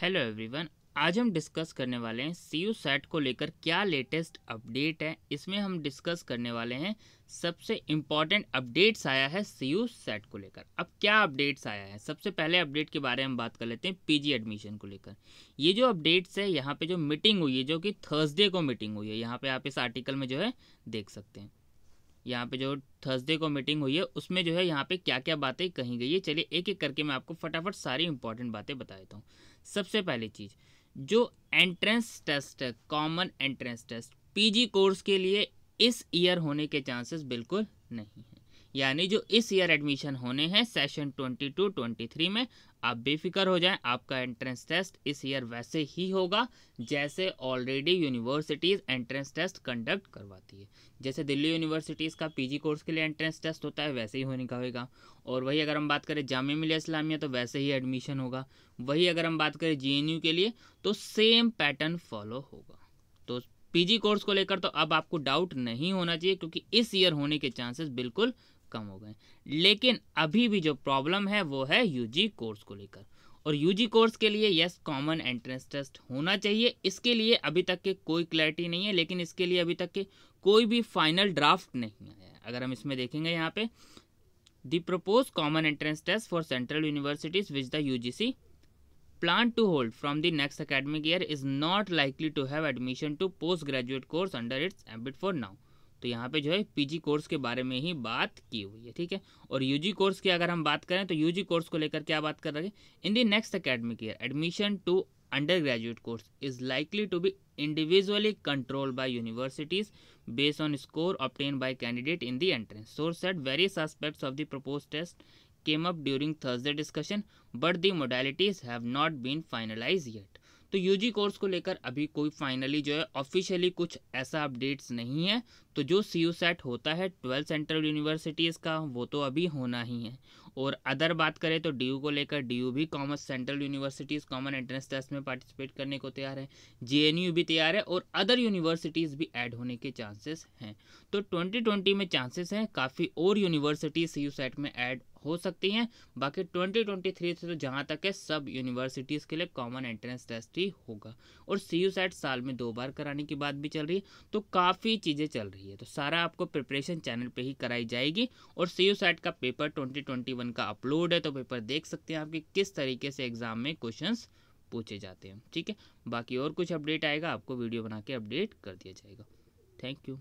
Hello everyone आज हम discuss करने वाले हैं सी यू सेट को लेकर क्या लेटेस्ट अपडेट है। इसमें हम डिस्कस करने वाले हैं सबसे इंपॉर्टेंट अपडेट्स आया है सी यू सेट को लेकर। अब क्या अपडेट्स आया है? सबसे पहले अपडेट के बारे में बात कर लेते हैं पीजी एडमिशन को लेकर। ये जो अपडेट्स है, यहाँ पे जो मीटिंग हुई है, जो कि थर्सडे को मीटिंग हुई है, यहाँ पे आप इस आर्टिकल में जो है देख सकते हैं। यहाँ पे जो थर्सडे को मीटिंग हुई है, उसमें जो है यहाँ पे क्या क्या बातें कही गई है। चलिए एक एक करके मैं आपको फटाफट सारी इंपॉर्टेंट बातें बता देता हूँ। सबसे पहली चीज़, जो एंट्रेंस टेस्ट है common entrance test PG course के लिए इस ईयर होने के चांसेस बिल्कुल नहीं है। यानी जो इस ईयर एडमिशन होने हैं सेशन 22 23 में, आप बेफिक्र हो जाएँ, आपका एंट्रेंस टेस्ट इस ईयर वैसे ही होगा, जैसे already universities entrance test conduct करवाती है। जैसे दिल्ली यूनिवर्सिटीज़ का पीजी कोर्स के लिए एंट्रेंस टेस्ट होता है, वैसे ही होने का होगा और वही अगर हम बात करें जामिया मिलिया इस्लामिया तो वैसे ही एडमिशन होगा। वही अगर हम बात करें जी के लिए तो सेम पैटर्न फॉलो होगा। तो पीजी कोर्स को लेकर तो अब आपको डाउट नहीं होना चाहिए, क्योंकि इस ईयर होने के चांसेस बिल्कुल कम हो गए। लेकिन अभी भी जो प्रॉब्लम है, वो है यूजी कोर्स को लेकर। और यूजी कोर्स के लिए यस कॉमन एंट्रेंस टेस्ट होना चाहिए। इसके लिए अभी तक के कोई क्लैरिटी नहीं है, लेकिन इसके लिए अभी तक के कोई भी फाइनल ड्राफ्ट नहीं आया है। अगर हम इसमें देखेंगे यहाँ पे the proposed common entrance test for central universities which the UGC plan to hold from the next academic year is not likely to have admission to post graduate course under its ambit for now तो यहाँ पे जो है PG course के बारे में ही बात की हुई है ठीक है? और यूजी कोर्स की अगर हम बात करें तो यूजी कोर्स को लेकर क्या बात कर रहे हैं? In the next academic year admission to undergraduate course is likely to be individually control by universities based on score obtain by candidate in the entrance source at various aspects of the proposed test came up during Thursday discussion, but the modalities have not been finalized yet. तो UG course को लेकर अभी कोई finally जो है officially कुछ ऐसा updates नहीं है। तो जो सी यू सेट होता है, ट्वेल्थ सेंट्रल यूनिवर्सिटीज़ का वो तो अभी होना ही है। और अदर बात करें तो DU को लेकर DU भी commerce central universities common entrance test में पार्टिसिपेट करने को तैयार है। JNU भी तैयार है और अदर यूनिवर्सिटीज़ भी ऐड होने के चांसेस हैं। तो 2020 में चांसेस हैं, काफ़ी और यूनिवर्सिटीज़ सी यू सेट में ऐड हो सकती हैं। बाकी 2023 से तो जहाँ तक है, सब यूनिवर्सिटीज़ के लिए कॉमन एंट्रेंस टेस्ट ही होगा। और सी यू सेट साल में दो बार कराने की बात भी चल रही है तो काफ़ी चीज़ें चल रही है। तो सारा आपको प्रिपरेशन चैनल पे ही कराई जाएगी। और सी यू सेट का पेपर 2021 का अपलोड है तो पेपर देख सकते हैं आपके किस तरीके से एग्ज़ाम में क्वेश्चन पूछे जाते हैं। ठीक है? बाकी और कुछ अपडेट आएगा, आपको वीडियो बना के अपडेट कर दिया जाएगा। Thank you